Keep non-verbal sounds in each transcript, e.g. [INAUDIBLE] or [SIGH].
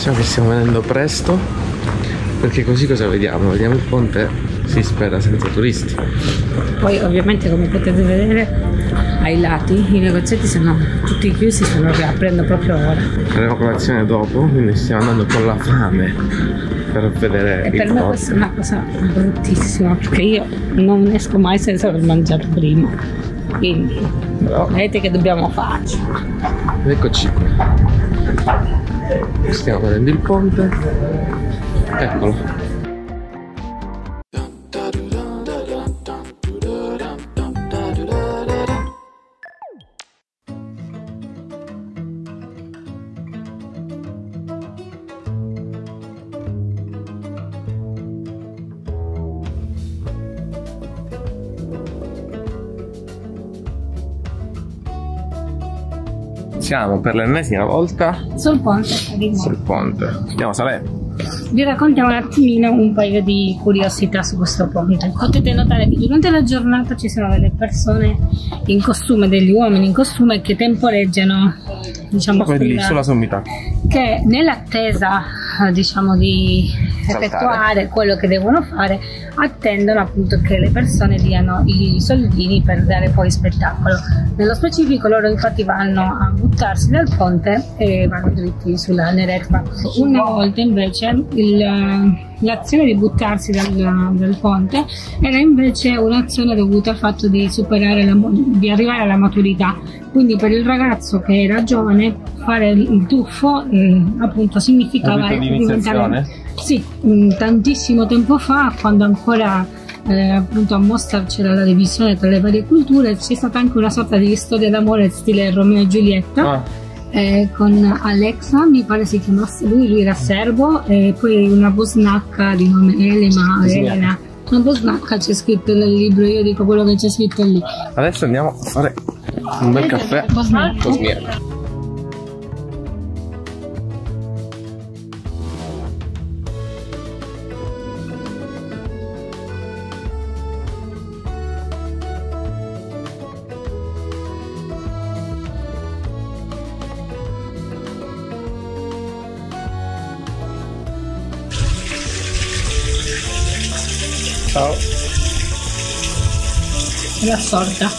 Diciamo che stiamo venendo presto perché così cosa vediamo? Vediamo il ponte, si spera senza turisti. Poi ovviamente come potete vedere ai lati i negozietti sono tutti chiusi, stanno riaprendo proprio ora. Faremo colazione dopo, quindi stiamo andando con la fame per vedere E per me questa è una cosa bruttissima perché io non esco mai senza aver mangiato prima. Quindi Però vedete che dobbiamo farci. eccoci qua. Stiamo vedendo il ponte. Eccolo. Siamo per l'ennesima volta Sul ponte sul ponte. Andiamo a salire. Vi raccontiamo un attimino un paio di curiosità su questo ponte. Potete notare che durante la giornata ci sono delle persone in costume, degli uomini in costume che temporeggiano, diciamo, Quelli lì sulla- sulla sommità. che nell'attesa diciamo di. Effettuare quello che devono fare attendono appunto che le persone diano i soldini per dare poi spettacolo. Nello specifico loro infatti vanno a buttarsi dal ponte e vanno dritti sulla neretva. Una volta invece il, l'azione di buttarsi dal, dal ponte era invece un'azione dovuta al fatto di superare la, di arrivare alla maturità. Quindi per il ragazzo che era giovane fare il tuffo eh, appunto significava diventare sì, mm, tantissimo tempo fa quando ancora eh, appunto a Mostar c'era la divisione tra le varie culture c'è stata anche una sorta di storia d'amore stile Romeo e Giulietta. Ah, eh, con Alexa, mi pare si chiamasse lui, lui era serbo e poi una bosnacca di nome Elena, Elena. Una bosnacca c'è scritto nel libro, io dico quello che c'è scritto lì. adesso andiamo a fare un bel caffè Bosnacca. bosniaco. La sorta.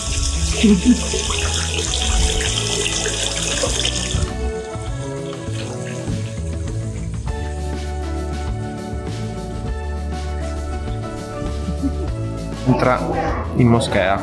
Entra in moschea.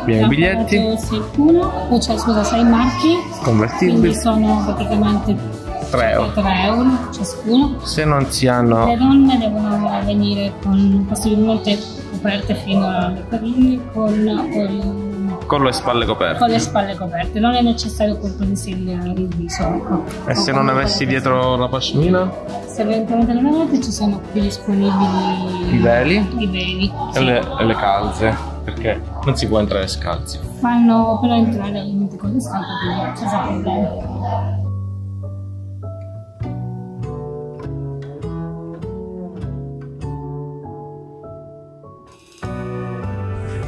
Abbiamo i biglietti o cioè scusa, sei marchi, quindi convertibili, sono praticamente 3 euro. 3 euro ciascuno. Se non si Le hanno donne devono venire con possibilmente coperte fino alle caviglie con, con, con le spalle coperte. con le spalle coperte. Non è necessario coprirsi il, il viso. ecco. E se non avessi le dietro la pashmina. Se eventualmente non avete ci sono qui disponibili I veli? I veli. e le, e le calze, perché non si può entrare scalzi. Fanno però entrare ovviamente con le scarpe, quindi senza problemi.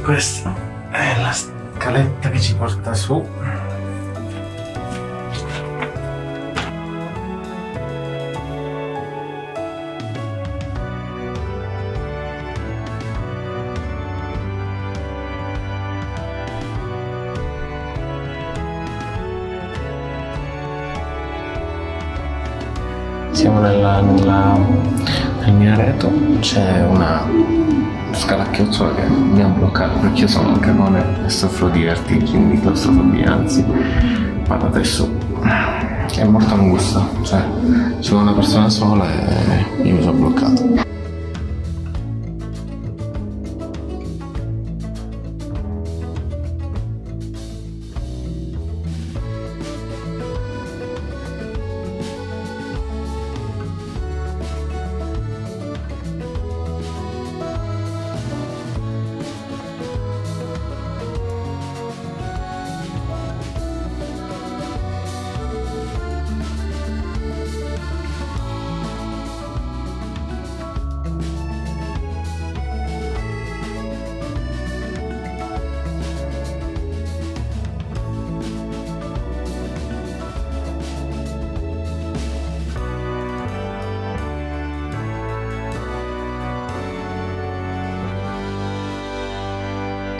Questa è la scaletta che ci porta su. Siamo nella, nella, nel minareto, c'è una scala a chiocciola che mi ha bloccato perché io sono un cagone e soffro di vertigini, di claustrofobia, anzi, guardate su, è molto angusta, cioè c'è una persona sola e io mi sono bloccato.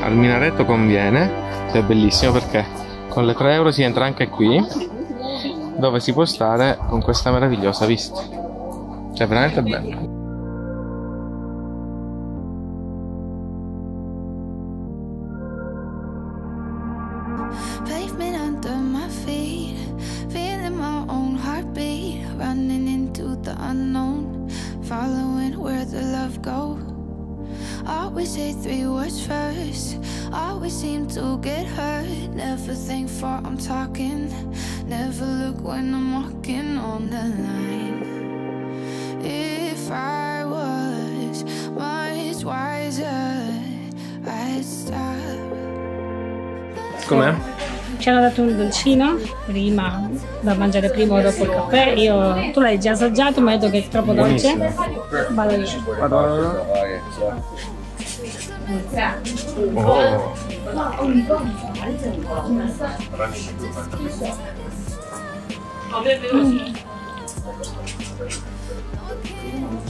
Al minareto conviene, è bellissimo perché con le 3 euro si entra anche qui, dove si può stare con questa meravigliosa vista. Cioè, veramente bello. Com'è? Ci hanno dato un dolcino prima da mangiare prima o dopo il caffè. Io, tu l'hai già assaggiato, ma hai detto che è troppo dolce. Vado io. Vado. Oh.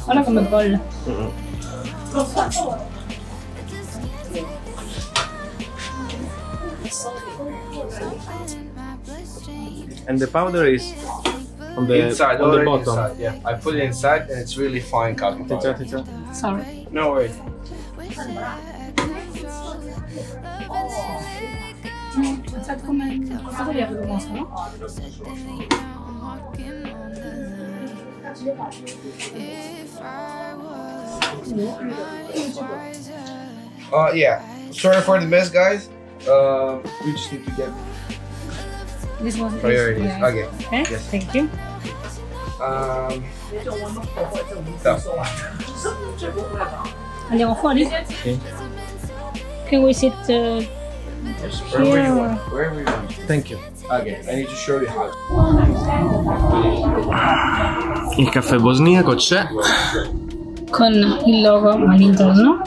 Guarda come bolle. In And the powder is on the inside, on the bottom. Inside, yeah, I put it inside, and it's really fine coffee powder. Sorry. No worries. Uh, yeah. Sorry for the mess, guys. Uh, we just need to get This one is- priorities. yeah. Okay. Okay, Yes. thank you. Um. So, [LAUGHS] Andiamo fuori? Can we sit uh, wherever here? you want. Wherever you want. Thank you. Okay. I need to show you how. Il caffè bosniaco c'è, Con il logo all'interno.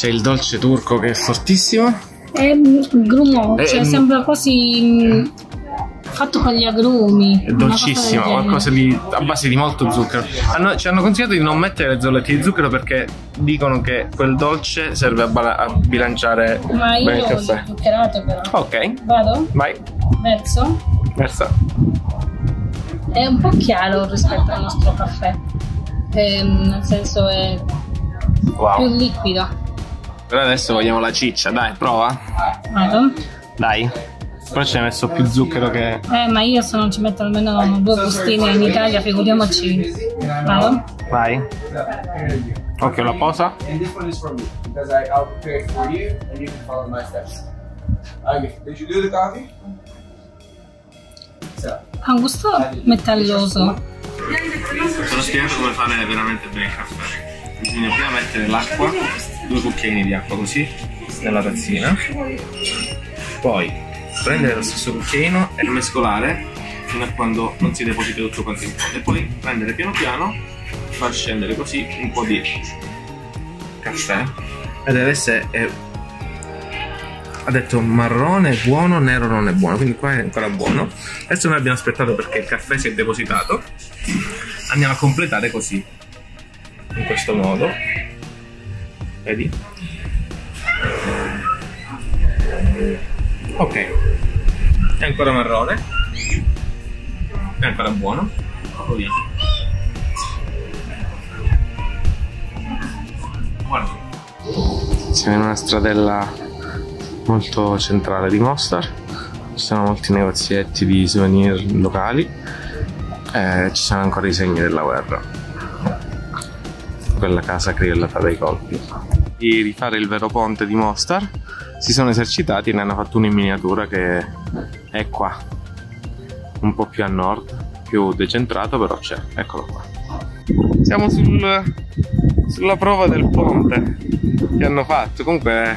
C'è il dolce turco che è fortissimo. È grumo, È- cioè è- sembra quasi mm, fatto con gli agrumi. È dolcissimo, qualcosa di, a base di molto zucchero. Hanno- ci hanno consigliato di non mettere le zollette di zucchero perché dicono che quel dolce serve a, a bilanciare Ma io il caffè. zuccherato però. Ok, Vado? vai, Verso? versa. È un po' chiaro rispetto al nostro caffè. Ehm, nel senso è più Wow. liquido. Però adesso vogliamo la ciccia, dai, prova. Vado? Dai. Però ci hai messo più zucchero che... Eh, ma io se non ci metto almeno due bustine in Italia, figuriamoci. Vado? Vai. Ok, la posa. Ha un gusto metalloso. Sono spiegato come fare veramente bene il caffè. Bisogna prima mettere l'acqua, due cucchiaini di acqua così, nella tazzina. Poi prendere lo stesso cucchiaino e mescolare fino a quando non si deposita tutto quanto in fondo. E poi prendere piano piano, far scendere così un po' di caffè. E deve essere... eh, ha detto marrone è buono, nero non è buono, quindi qua è ancora buono. Adesso noi abbiamo aspettato perché il caffè si è depositato. Andiamo a completare così. In questo modo. Vedi? Ok. È ancora marrone. È ancora buono. Proviamo. Guarda. Siamo in una stradella molto centrale di Mostar. Ci sono molti negozietti di souvenir locali. E ci sono ancora i segni della guerra. Quella casa criellata dai colpi. Di rifare il vero ponte di Mostar si sono esercitati e ne hanno fatto uno in miniatura che è qua. Un po' più a nord, più decentrato, però c'è. Eccolo qua. Siamo sul, sulla prova del ponte che hanno fatto. Comunque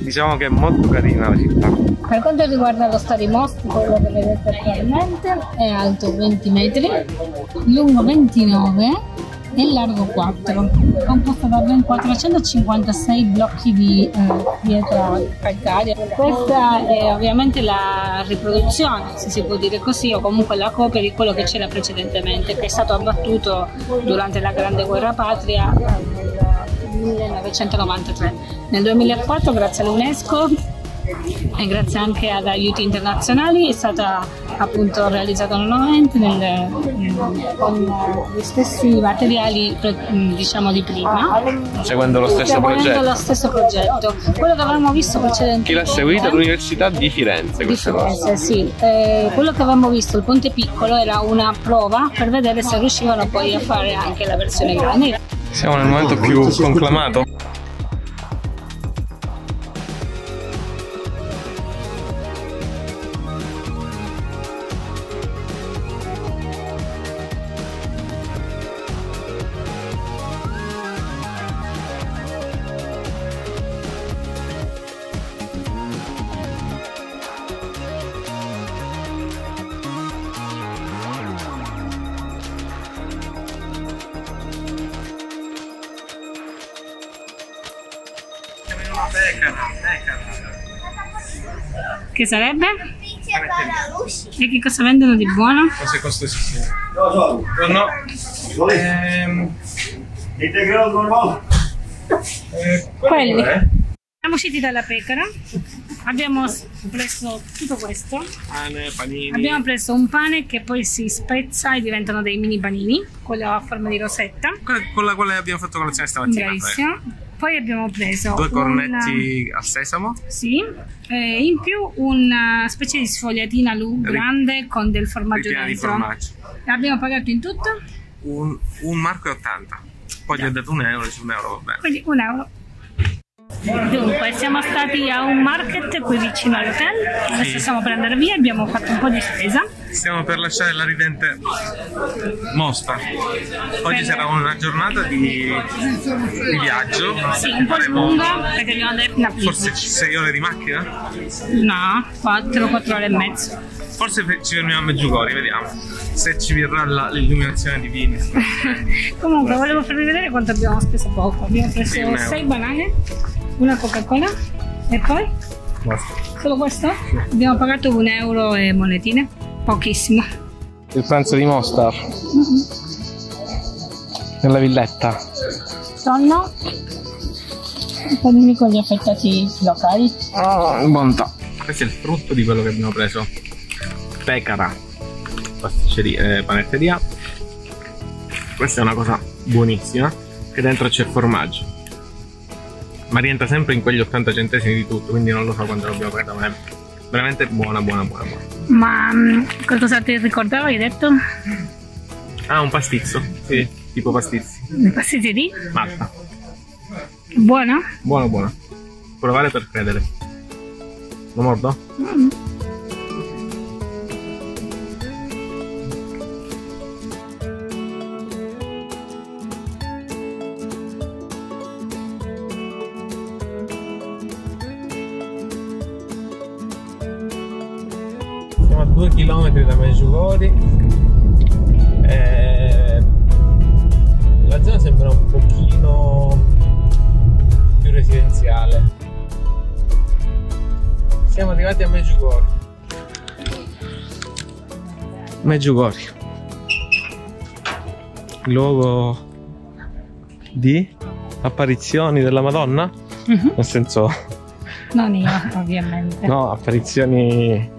diciamo che è molto carina la città. Per quanto riguarda lo stadio Most, quello che vedete attualmente è alto 20 metri, lungo 29 e largo 4, composto da ben 456 blocchi di eh, pietra calcarea. Questa è ovviamente la riproduzione, se si può dire così, o comunque la copia di quello che c'era precedentemente, che è stato abbattuto durante la Grande Guerra Patria nel 1993. Nel 2004, grazie all'UNESCO e grazie anche ad aiuti internazionali, è stata appunto realizzata nuovamente nel- con gli stessi materiali diciamo di prima. Seguendo lo stesso progetto. lo stesso progetto. Quello che avevamo visto precedentemente. Chi l'ha seguito all'Università di Firenze Di. Firenze, sì. Eh, quello che avevamo visto, il ponte piccolo, era una prova per vedere se riuscivano poi a fare anche la versione grande. Siamo nel momento più conclamato. Che sarebbe? E che cosa vendono di buono? Cose costosissime. Buongiorno. Ehm, eh, Quelli. Siamo usciti dalla pecora, abbiamo preso tutto questo, Pane, panini. abbiamo preso un pane che poi si spezza e diventano dei mini panini, quello a forma di rosetta, Quella con la quale abbiamo fatto colazione stamattina. bravissimo. Poi abbiamo preso Due un- cornetti al sesamo. Sì, e in più una specie di sfogliatina lu- grande con del formaggio ripiena di dentro. formaggio. Abbiamo pagato in tutto, Un, un marco e 80. Poi gli ho dato un euro, un euro va bene. quindi un euro. Dunque, siamo stati a un market qui vicino all'hotel, adesso Sì. stiamo per andare via, abbiamo fatto un po' di spesa. Stiamo per lasciare la ridente Mosca. Oggi sarà una giornata di, di viaggio. Sì, un po' lunga perché dobbiamo andare fino a Forse Pisa. 6 ore di macchina? No, 4, 4 ore e mezzo. Forse ci fermiamo a Meggiugori, vediamo. Se ci verrà l'illuminazione divina. [LAUGHS] Comunque, volevo farvi vedere quanto abbiamo speso poco. Abbiamo preso un euro. 6 banane, una Coca-Cola e poi Basta. solo questo? Abbiamo pagato un euro e monetine, pochissimo. Il pranzo di Mostar. Nella villetta. Tonno, panini con gli affettati locali. Oh, bontà. Questo è il frutto di quello che abbiamo preso. Pecara. Pasticceria, eh, panetteria. Questa è una cosa buonissima. Che dentro c'è formaggio. Ma rientra sempre in quegli 80 centesimi di tutto, quindi non lo so quanto l'abbiamo pagata, ma è veramente buona, buona, buona, buona. Ma mm, cosa ti ricordava? Hai detto? Ah, un pastizzo. Sì, tipo pastizzi. I passetti di? Malta. Buono? Buono, buono. Provare per credere. Lo mordo? Siamo da Meggiugori. Eh, la zona sembra un pochino più residenziale. Siamo arrivati a Meggiugori. Meggiugori. Luogo di apparizioni della Madonna? Mhm. Nel senso, Non io, ovviamente. no, apparizioni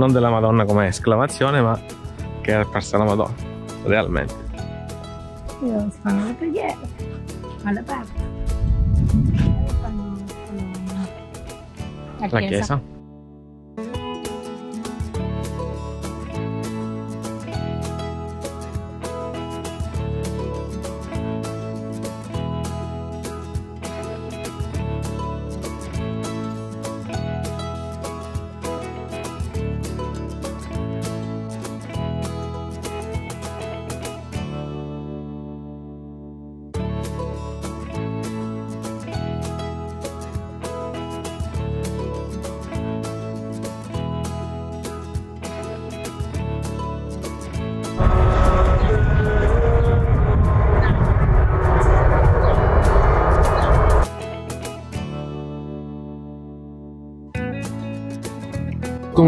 non della Madonna come esclamazione, ma che è apparsa la Madonna, realmente. Io si fanno le preghiere alla parte. Fanno, fanno la La chiesa.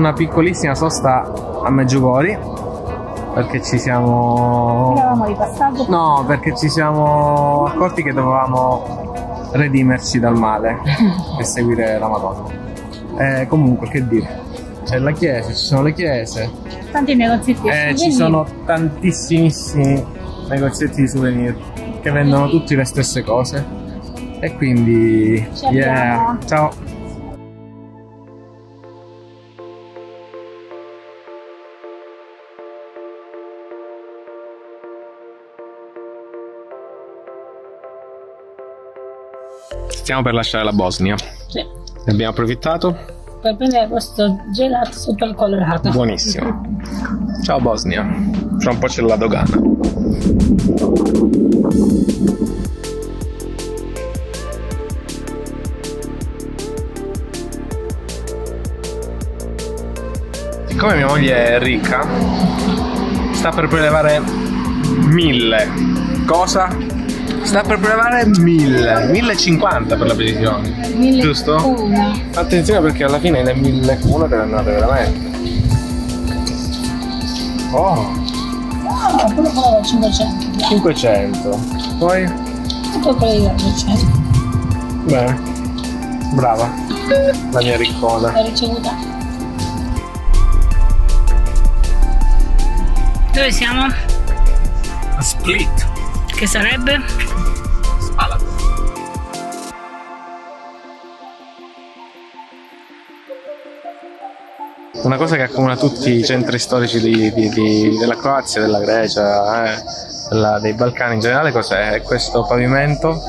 Una piccolissima sosta a Meggiugori perché ci siamo Eravamo ripassato. No, perché ci siamo accorti che dovevamo redimersi dal male [LAUGHS] e seguire la Madonna. Eh, comunque, che dire? C'è la chiesa, ci sono le chiese, Tanti negozietti. eh, di ci sono tantissimissimi negozietti di souvenir che vendono tutte le stesse cose. E quindi, yeah, ciao. Stiamo per lasciare la Bosnia. Sì. Ne abbiamo approfittato? Per prendere questo gelato sotto al colorato. Buonissimo. Ciao Bosnia. Fra un po' c'è la dogana. Siccome mia moglie è ricca, sta per prelevare mille. Cosa? Sta per prelevare mille. 1050 per la precisione. Mille Giusto? una. Attenzione perché alla fine le 1001 te le andate veramente. Oh, Ah, quello da 500. 500. Poi? Tutto quello da 200. Bene. Brava. La mia riccona. L'ho ricevuta. Dove siamo? Split. Che sarebbe? Spalato. Una cosa che accomuna tutti i centri storici di- di- di- della Croazia, della Grecia, eh, della- dei Balcani in generale, cos'è? È questo pavimento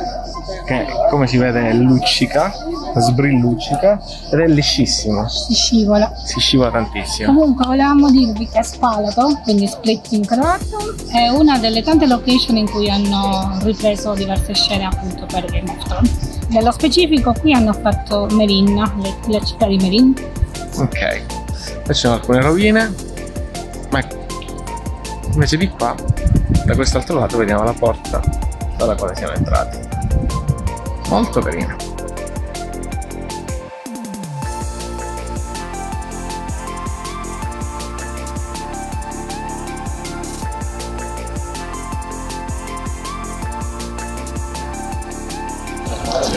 che, come si vede, luccica, sbrilluccica ed è liscissimo. Si scivola. Si scivola tantissimo. Comunque volevamo dirvi che Spalato, quindi Split in croato, è una delle tante location in cui hanno ripreso diverse scene appunto per Game of Thrones. Nello specifico qui hanno fatto Merin, le- la città di Merin. Ok, poi ci sono alcune rovine, ma invece di qua, da quest'altro lato, vediamo la porta dalla quale siamo entrati. Molto carina.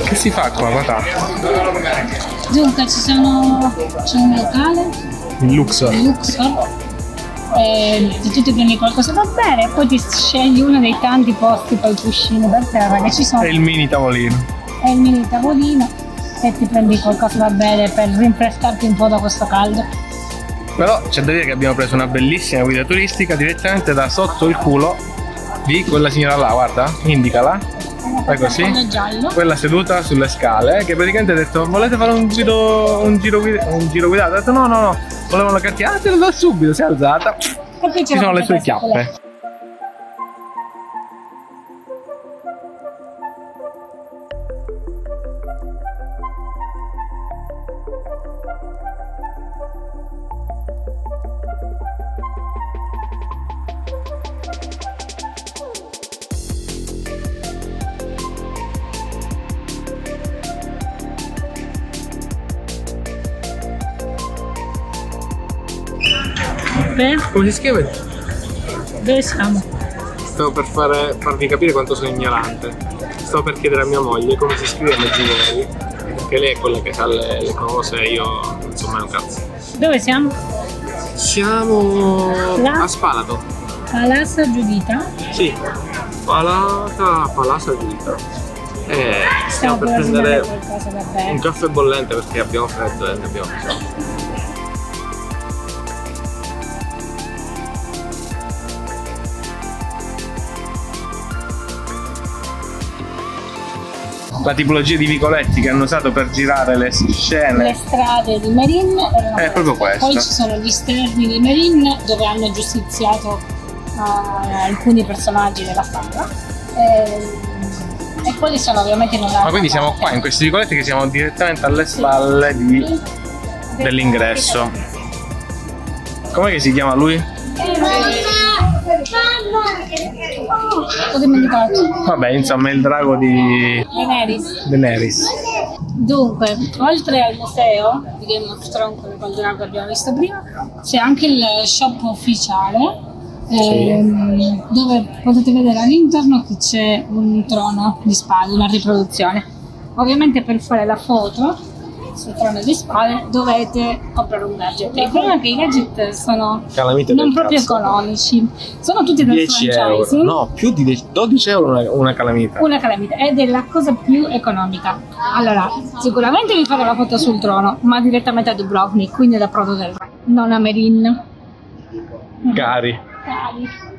Che si fa qua, guarda? Dunque ci sono, c'è un locale, Il Luxor. Luxor, e tu ti prendi qualcosa da bere e poi ti scegli uno dei tanti posti col cuscino per terra che ci sono E il mini tavolino. e il mini tavolino e ti prendi qualcosa da bere per rinfrescarti un po' da questo caldo. Però c'è da dire che abbiamo preso una bellissima guida turistica direttamente da sotto il culo di quella signora là, guarda, indicala. Fai così. Giallo. Quella seduta sulle scale che praticamente ha detto volete fare un giro, un giro, un giro guidato? Ha detto no no no, volevano la cartina, ah te lo do subito, si è alzata. Ci sono le sue chiappe. Come si scrive? dove siamo? Stavo per fare, farvi capire quanto sono ignorante. Stavo per chiedere a mia moglie come si scrive Meggileri, perché lei è quella che sa le, le cose e io non so mai un cazzo. Dove siamo? Siamo Là? a Spalato. Palazzo Giudita. Sì, Palata, Palasa Vita. Eh, stiamo per prendere un caffè bollente perché abbiamo freddo e ne abbiamo bisogno. La tipologia di vicoletti che hanno usato per girare le scene. Le strade di Merin erano È proprio queste. Poi ci sono gli sterni di Merin dove hanno giustiziato eh, alcuni personaggi della saga. E, e quelli sono ovviamente in un'altra Ma quindi siamo parte. qua in questi vicoletti che siamo direttamente alle spalle di- dell'ingresso. Com'è che si chiama lui? Ho dimenticato. Vabbè, insomma, è il drago di Daenerys. Daenerys. Dunque, oltre al museo di Game of Thrones come quel drago che abbiamo visto prima, c'è anche il shop ufficiale ehm, dove potete vedere all'interno che c'è un trono di spade, una riproduzione. Ovviamente per fare la foto sul trono di spade dovete comprare un gadget. Il problema è che i gadget sono Calamite non proprio cazzo. economici, sono tutti del 10 euro. franchising. No, più di 10 12 euro una, una calamita. Una calamita ed è la cosa più economica. Allora, sicuramente vi farò la foto sul trono, ma direttamente a Dubrovnik, quindi da Prodo del Re, non a Merin. Cari. Cari.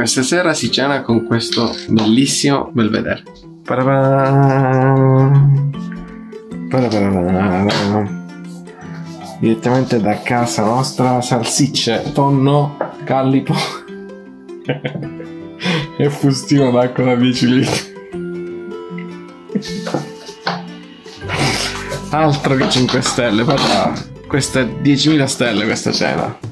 Questa sera si cena con questo bellissimo belvedere. Direttamente da casa nostra, salsicce, tonno, callipo [LAUGHS] e fustino d'acqua da 10 litri. Altro che 5 stelle, guarda, questa è 10.000 stelle questa cena.